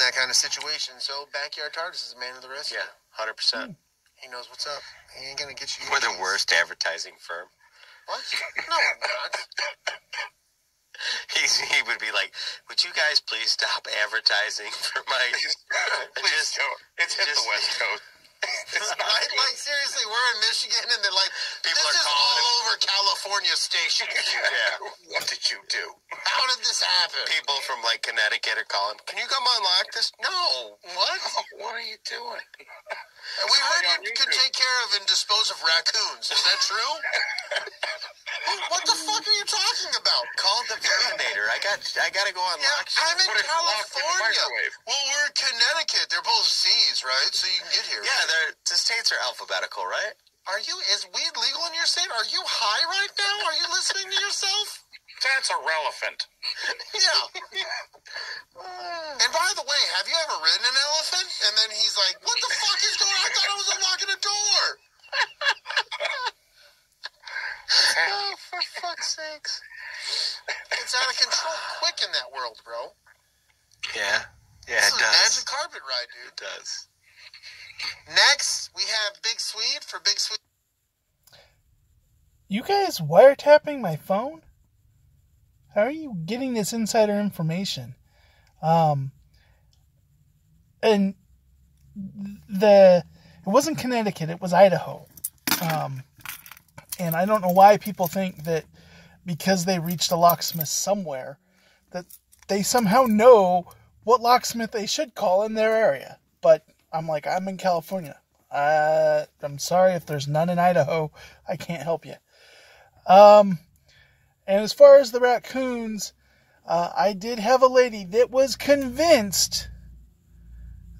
that kind of situation. So backyard TARDIS is a man of the rescue. Yeah, hundred percent. Hmm. He knows what's up. He ain't gonna get you. We're the worst advertising firm. What? No, I'm not. He's, he would be like, "Would you guys please stop advertising for my?" Please just, don't. It's hit just- the West Coast. It's not Right? Like seriously, we're in Michigan, and they're like, People "This are is calling all over California stations." yeah. What did you do? Did this happen? People from like Connecticut are calling. Can you come unlock this? No. What? What are you doing? And we heard you could take care of and dispose of raccoons. Is that true? what the fuck are you talking about? Call the Terminator. I got. I gotta go Yeah, unlock. shit. I'm in locked in California. Well, we're in Connecticut. They're both C's, right? So you can get here. Yeah, they're the states are alphabetical, right? Are you? Is weed legal in your state? Are you high right now? Are you listening to yourself? That's irrelevant. Yeah. And by the way, have you ever ridden an elephant? And then he's like, "What the fuck is going on? I thought I was unlocking a door." oh, for fuck's sakes! It's out of control quick in that world, bro. Yeah. Yeah, This it is a magic carpet ride, dude. It does. Next, we have Big Swede for Big Swede. You guys wiretapping my phone? How are you getting this insider information? Um, and the it wasn't Connecticut, it was Idaho. Um, and I don't know why people think that because they reached a locksmith somewhere that they somehow know what locksmith they should call in their area. But I'm like, I'm in California. Uh, I'm sorry if there's none in Idaho. I can't help you. Um, and as far as the raccoons, uh, I did have a lady that was convinced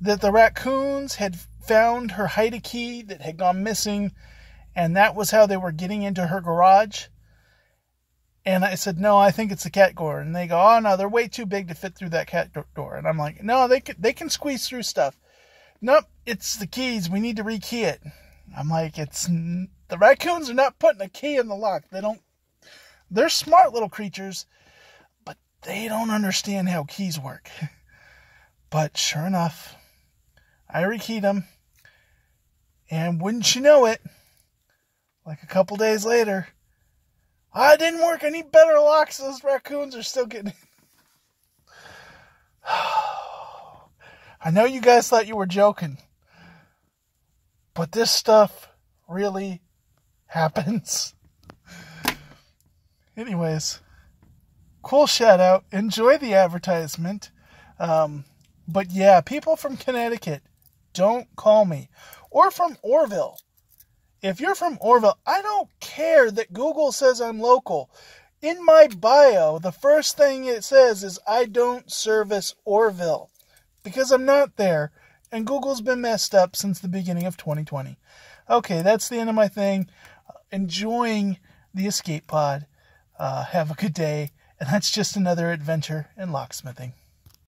that the raccoons had found her hide key that had gone missing, and that was how they were getting into her garage. And I said, no, I think it's the cat door. And they go, oh no, they're way too big to fit through that cat door. And I'm like, no, they can, they can squeeze through stuff. Nope, it's the keys. We need to rekey it. I'm like, it's the raccoons are not putting a key in the lock. They don't. They're smart little creatures, but they don't understand how keys work. but sure enough, I rekeyed them, and wouldn't you know it, like a couple days later, I didn't work. any better locks. Those raccoons are still getting. I know you guys thought you were joking, but this stuff really happens. Anyways, cool shout out. Enjoy the advertisement. Um, but yeah, people from Connecticut, don't call me. Or from Orville. If you're from Orville, I don't care that Google says I'm local. In my bio, the first thing it says is I don't service Orville because I'm not there, and Google's been messed up since the beginning of 2020. Okay, that's the end of my thing. Enjoying the escape pod. Uh, have a good day, and that's just another adventure in locksmithing.